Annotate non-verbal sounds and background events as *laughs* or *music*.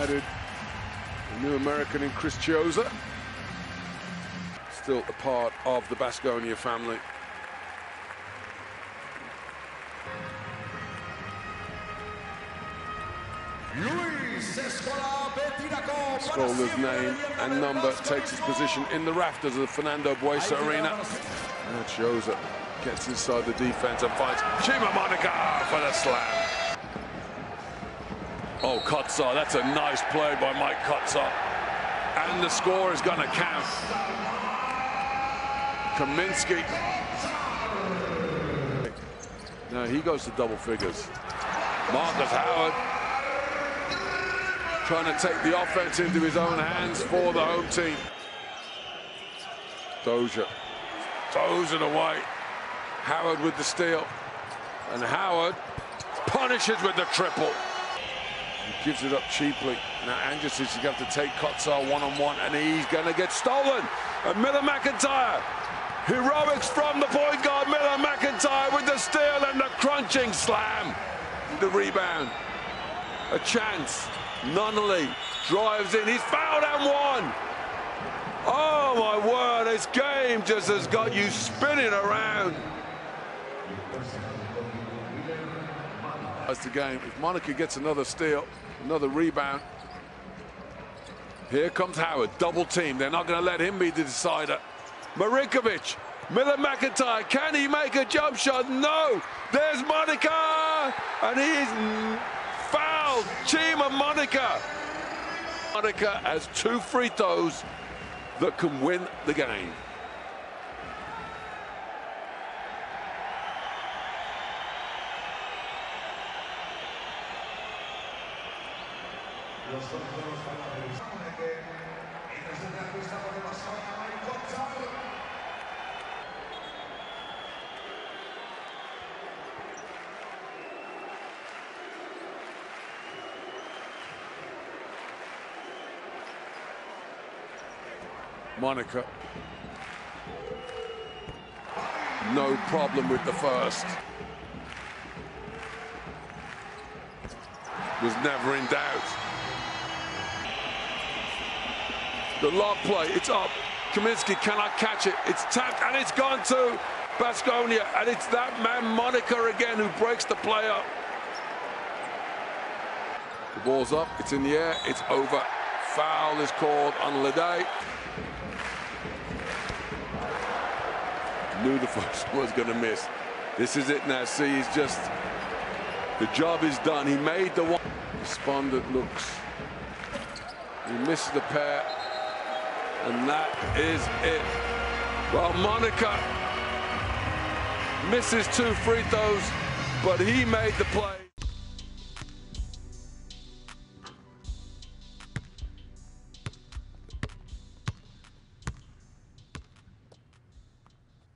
added a new American in Chris Chiozza. Still a part of the Baskonia family. Scola's name and number takes his position in the rafters of the Fernando Buesa Arena. And Chiozza gets inside the defense and finds Chima Moneke for the slam. Oh, Kotsar, that's a nice play by Maik Kotsar. And the score is going to count. Kaminsky. Now he goes to double figures. Marcus Howard trying to take the offense into his own hands for the home team. Dozier Dozier away. Howard with the steal. And Howard punishes with the triple. He gives it up cheaply. Now Andrus is going to have to take Kotsar one-on-one, and he's going to get stolen. And Miller McIntyre, heroics from the point guard, Miller McIntyre with the steal and the crunching slam. The rebound. A chance. Nunnally drives in. He's fouled and won. Oh, my word. This game just has got you spinning around. The game. If Moneke gets another steal, another rebound. Here comes Howard, double team. They're not going to let him be the decider. Marinkovic, Miller McIntyre, can he make a jump shot? No. There's Moneke, and he's fouled. Chima Moneke. Moneke has two free throws that can win the game. Moneke. No problem with the first. Was never in doubt. The lock play, it's up. Kaminsky cannot catch it. It's tapped and it's gone to Baskonia. And it's that man, Moneke, again, who breaks the play up. The ball's up, it's in the air, it's over. Foul is called on LeDay. Knew the *laughs* first was going to miss. This is it now. See, he's just, the job is done. He made the one. Respondent looks. He misses the pair. And that is it. Well, Moneke misses two free throws, but he made the play.